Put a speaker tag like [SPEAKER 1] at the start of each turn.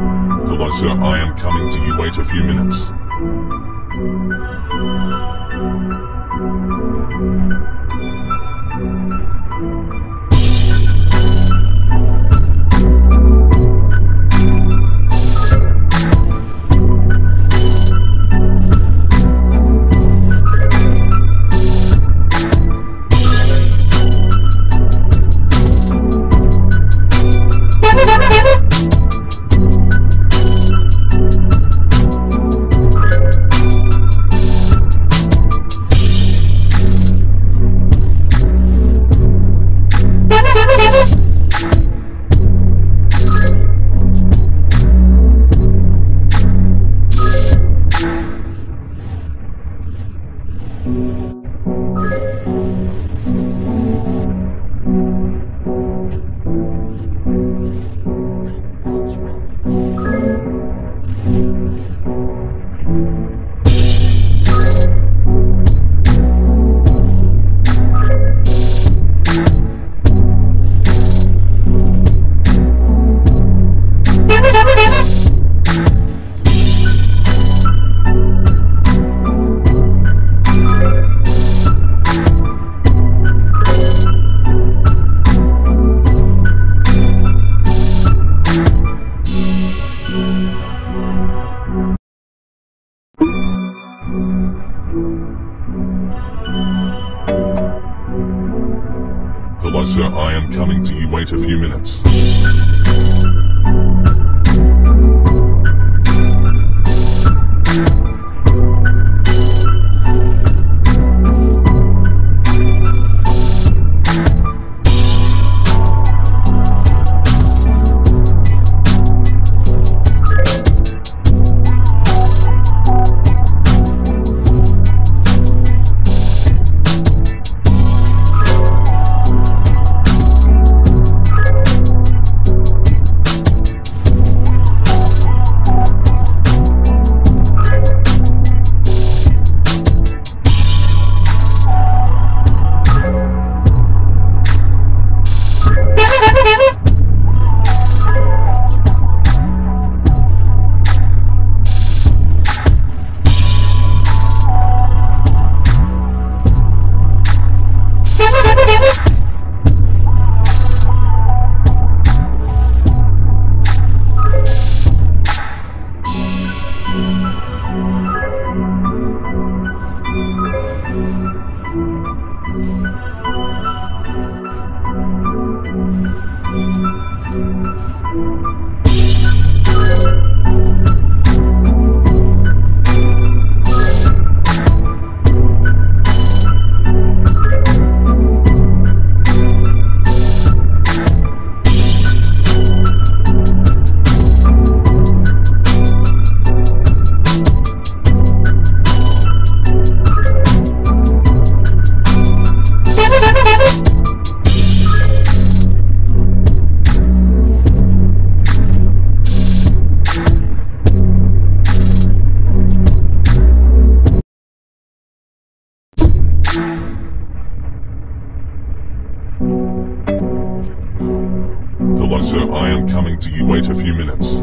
[SPEAKER 1] Hello sir, I am coming to you. Wait a few minutes. Sir, I am coming to you. Wait a few minutes. Hello Damn it! Sir, I am coming to you. Wait a few minutes.